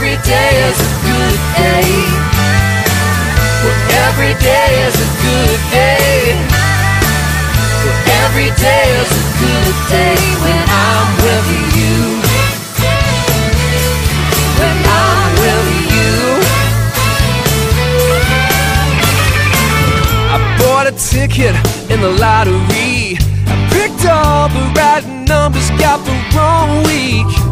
every day is a good day. Well, every day is a good day. Well, every day is a good day when I'm with you. When I'm with you. I bought a ticket in the lottery. I picked all the right numbers, got the wrong week.